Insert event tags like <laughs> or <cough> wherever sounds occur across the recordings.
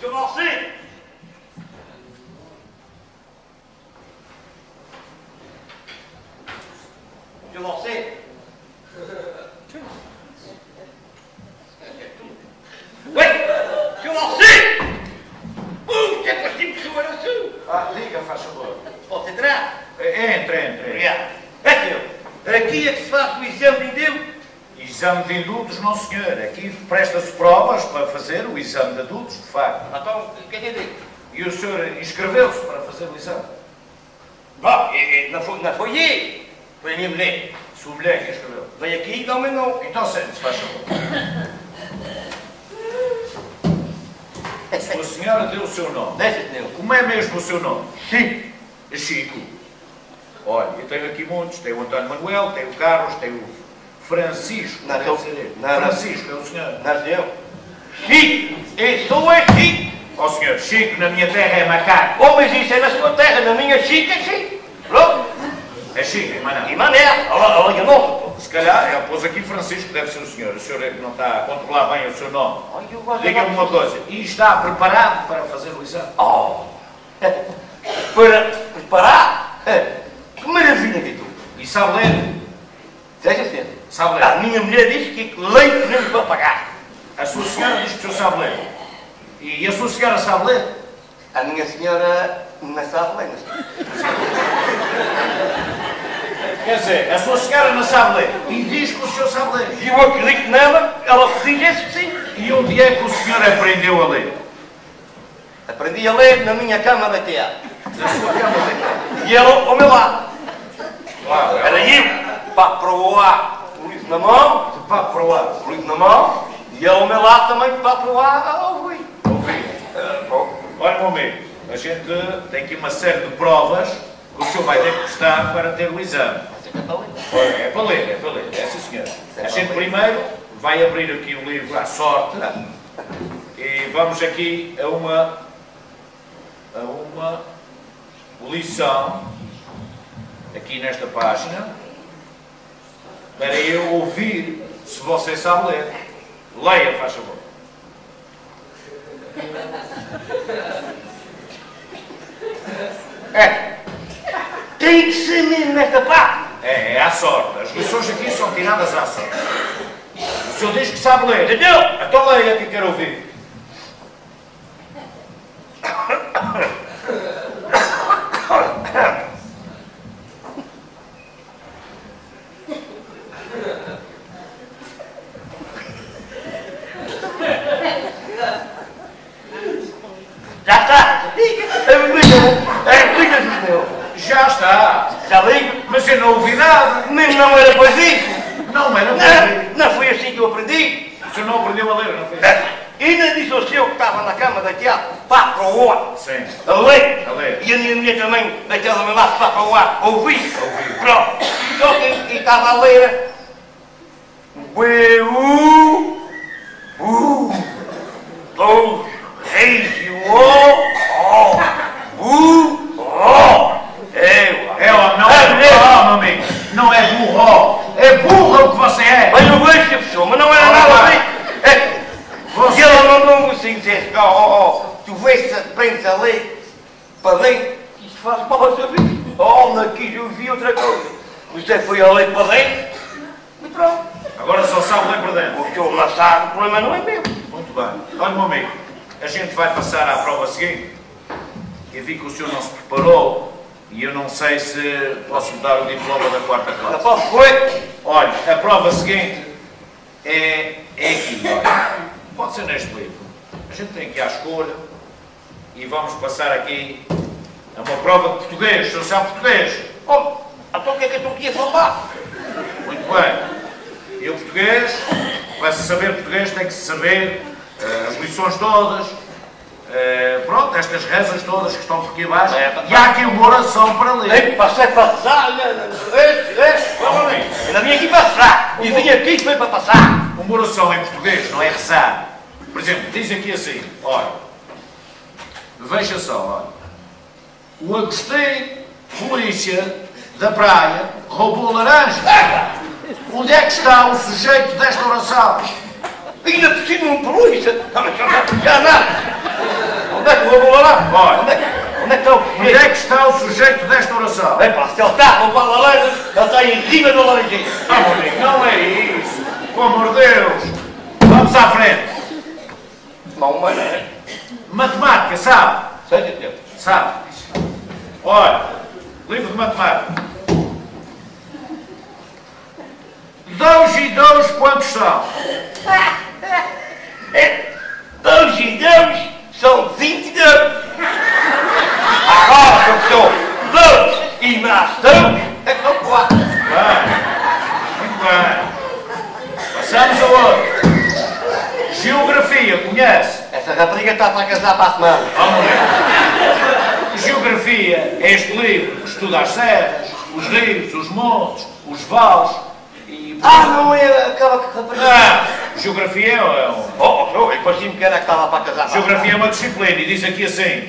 Seu Valci! Seu Valci! Ué! Seu Valci! Uh, que é que tipo de senhor assim? Ah, liga, faz favor. Pode entrar? Entra, entra. Obrigado. É senhor, o exame de Deus. Exame de adultos, não senhor. Aqui presta-se provas para fazer o exame de adultos, de facto. Então, o que é que é? E o senhor inscreveu-se para fazer o exame? Bom, não foi, não foi ele. Foi a minha mulher. Sua mulher que inscreveu. Veio aqui e dá o meu nome. Então sente-se, faz favor. <laughs> Sua senhora deu o seu nome. Como é mesmo o seu nome? É Chico. Olha, eu tenho aqui muitos. Tem o António Manuel, tem o Carlos, tem o Francisco. Não, não. Não. Francisco é o senhor. Nasceu. Chico. Eu sou é Chico. Ó senhor, Chico na minha terra é macaco. Oh, mas isso é na sua terra, na minha Chico é Chico. Pronto. É Chico, é maná. E mané. Olha, olha, não. Se calhar, ele pôs aqui Francisco, deve ser o senhor. O senhor é que não está a controlar bem o seu nome. Eu Diga-me uma coisa, e está preparado para fazer o exame? Oh. <laughs> Para preparar. Que maravilha que tu. E sabe ler? Seja assim. Sabe A ler? minha mulher diz que leite não para pagar. A sua senhora diz que o senhor sabe ler. E a sua senhora sabe ler? A minha senhora não sabe ler. Quer dizer, a sua senhora não sabe ler. E diz que o senhor sabe ler. E eu acredito nela, ela diz que sim. E onde é que o senhor aprendeu a ler? Aprendi a ler na minha cama de teatro. Na sua cama de E ela ao meu lado. Eu, pá, para o ar, o livro na mão, de papo para o o livro na mão, e ao meu lado também, pá, para o ar, a ouvir. Ouvi. Ah, bom. Olha, meu amigo, a gente tem aqui uma série de provas que o senhor vai ter que prestar para ter o exame. Quer para ler? É para ler, é para ler, é sim senhor. A gente primeiro vai abrir aqui o livro à sorte e vamos aqui a uma, a uma lição, aqui nesta página, para eu ouvir se você sabe ler. Leia, faz favor. É. Tem que ser mesmo nesta parte. É, é à sorte. As lições aqui são tiradas à sorte. O senhor diz que sabe ler. Entendeu? Então leia que quero ouvir. Já está. É bonita, é senhor. Já está. Já ligo? Mas eu não ouvi nada. Mesmo não era para isso. Não era para Não, não foi assim que eu aprendi. O senhor não aprendeu a ler, não fez? Ainda disse ao senhor que estava na cama da teatro, pá, para o ar. Sim. A ler. A ler. E a minha mulher também, daquela lado, pá, para o ar, a ouvir. Ouvir. Pronto. Só que e estava a ler. Ue, u, u, os reis e o, o, u, o. É, É, ó, não é burro, meu amigo. Não é burro. ó. É burro o que você é. Mas eu vejo que a pessoa, mas não era Ora nada bem. assim. É. Você- E ela mandou-me assim dizer, ó, ó, ó, tu vês se aprendes a ler para dentro, que isso faz mal a saber. Oh, não quis eu vi outra coisa. Você foi a ler para dentro e pronto. Agora só sabe ler por dentro. O senhor não sabe, o problema não é meu. Muito bem. Olha, meu amigo, a gente vai passar à prova seguinte. Eu vi que o senhor não se preparou e eu não sei se posso lhe dar o diploma da quarta classe. Rapaz, foi. Olha, a prova seguinte é, é aqui, olha. Pode ser neste livro. A gente tem aqui à escolha e vamos passar aqui a uma prova de português. O senhor sabe português? Oh, então o que é que eu estou aqui a falar? Muito bem. Eu, português, para se saber português, tem que se saber eh, as lições todas, eh, pronto, estas rezas todas que estão por aqui abaixo. É, tá- e há aqui uma oração para ler. Ei, passei para passar, ver. Ainda vim aqui passar. E vim aqui foi para passar. Uma oração em português não é rezar. Por exemplo, diz aqui assim, olha, veja só, olha. O Agostinho, polícia da praia, roubou laranja. Onde é que está o sujeito desta oração? Ainda por cima um polícia. Já nada. Onde é que lá? Olha. Onde é que, onde é que está o Onde é que está o sujeito desta oração? Bem, pá, se ele está com balaleiras, ele está em cima do laranjinha. Ah, não é isso. Pelo amor de Deus. Vamos à frente. Não, mas é. Matemática, sabe? Tempo. Sabe? Olha, livro de matemática. Dois e dois quantos são? <laughs> É, dois e dois são 22. Agora, professor, dois e mais dois é são quatro. Bem, muito bem. Passamos a outro. Geografia, conhece? Essa rapariga está para casar para a semana. Vamos ler. É este livro que estuda as serras, os rios, os montes, os vales e... Ah, não é aquela que rapariga. Ah, geografia é um... Oh, oh, eu parecia-me que era que estava para casar. Geografia é uma disciplina e diz aqui assim: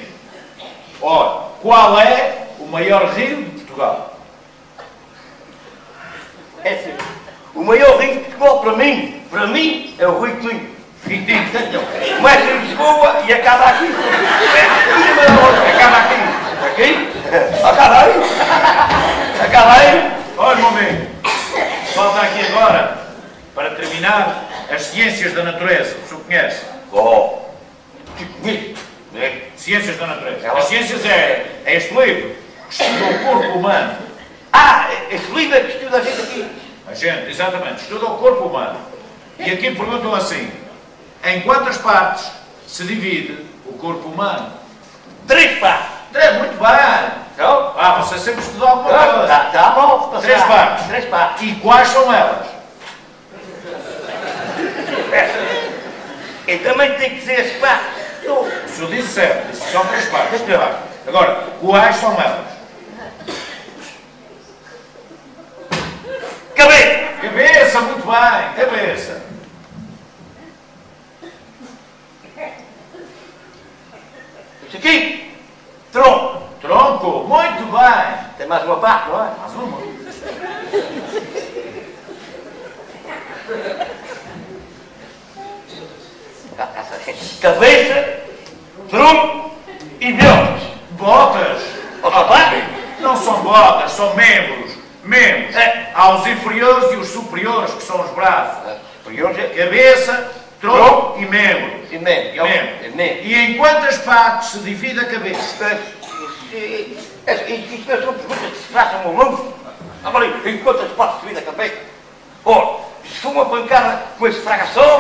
Olha, qual é o maior rio de Portugal? É assim, o maior rio de Portugal para mim, para mim, é o Rio Tinho. Rio entendeu? Começa em Lisboa e acaba aqui. Acaba aqui. Aqui? Acaba aí. Acaba aí. Olha, meu amigo, falta aqui agora, para terminar, as ciências da natureza. O senhor conhece? Oh, que bonito. né? Ciências da natureza. As ciências é, é este livro que estuda o corpo humano. Ah, esse livro é que estuda a gente aqui. A gente, exatamente, estuda o corpo humano. E aqui perguntam assim: em quantas partes se divide o corpo humano? Três partes. É muito bem. Então, Ah, você sempre estudou alguma tá, coisa. tá, tá bom. tá Três partes. Três partes. E quais são elas? <laughs> E também tem que ser as partes. O senhor disse certo, disse são três partes. Três partes. Agora, quais são elas? Cabeça. Cabeça, muito bem, cabeça. Isso aqui. Tronco. Tronco, muito bem. Tem mais uma parte, não é? Mais uma. Cabeça, tronco e membros. Botas. Parte? Não são botas, são membros. Membros. É. Há os inferiores e os superiores, que são os braços. Superiores é Cabeça, tronco membro. e membros. E membro. É membro. E em quantas partes se divide a cabeça? Isto são perguntas que se façam ao longo. Agora, em quantas partes se vê da cabeça? Ora, se for uma pancada com esse fragação,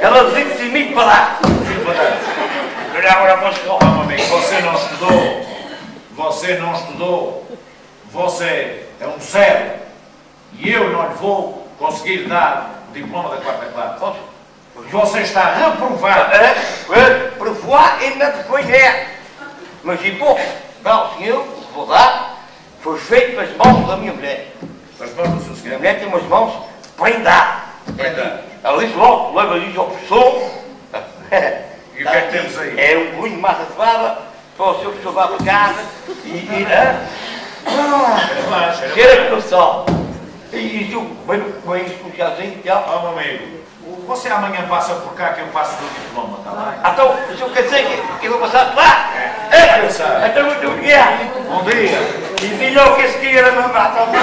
ela mim para lá. Olha agora para o senhor. Oh, meu amigo, você não estudou. Você não estudou. Você é um zero. E eu não lhe vou conseguir dar o diploma da quarta classe. Você está reprovado. É, voar ainda depois é. Mas e bom, não, senhor, vou dar, foi feito pelas mãos da minha mulher. As mãos do seu Minha senhor. mulher tem umas mãos prendadas. Prendadas. Ela diz logo, leva isso ao professor. <laughs> E o que é que temos aí? É um punho de massa de fava para o seu professor vá para casa e ir a... Cheira bem, cheira que o sol. E, e bem, com o chazinho e tal. Oh, meu amigo, você amanhã passa por cá que eu passo o diploma, está bem? Então, o senhor quer dizer que, que eu vou passar lá? É, É, passar. então muito obrigado. Bom dia. E filhou que esse era mamar também.